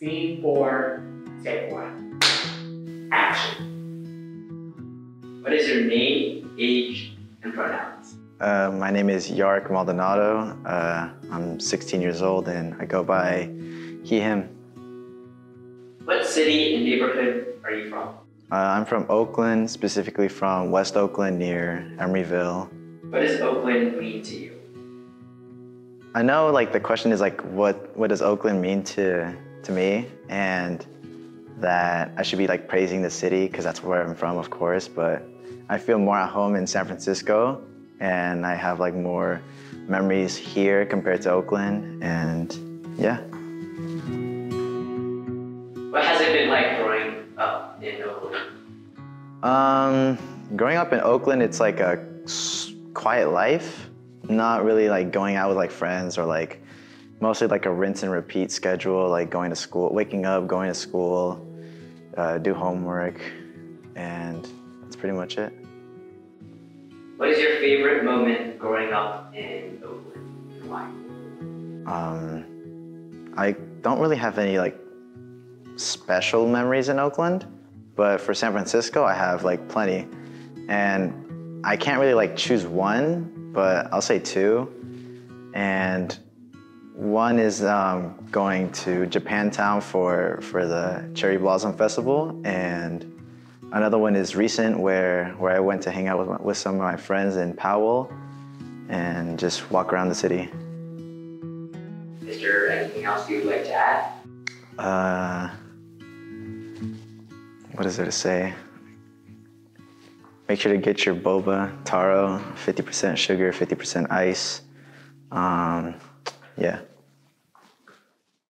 Scene four, take one. Action. What is your name, age, and pronouns? Uh, my name is Yarick Maldonado. Uh, I'm 16 years old and I go by he, him. What city and neighborhood are you from? Uh, I'm from Oakland, specifically from West Oakland near Emeryville. What does Oakland mean to you? I know like the question is like what what does Oakland mean to to me and that I should be like praising the city because that's where I'm from of course but I feel more at home in San Francisco and I have like more memories here compared to Oakland and yeah. What has it been like growing up in Oakland? Um, growing up in Oakland, it's like a quiet life. Not really like going out with like friends or like mostly like a rinse and repeat schedule, like going to school, waking up, going to school, uh, do homework, and that's pretty much it. What is your favorite moment growing up in Oakland and why? Um, I don't really have any like special memories in Oakland, but for San Francisco, I have like plenty. And I can't really like choose one, but I'll say two. And one is um, going to Japantown for, for the Cherry Blossom Festival. And another one is recent where, where I went to hang out with, my, with some of my friends in Powell and just walk around the city. Is there anything else you'd like to add? Uh, what is there to say? Make sure to get your boba taro, 50% sugar, 50% ice. Um, yeah.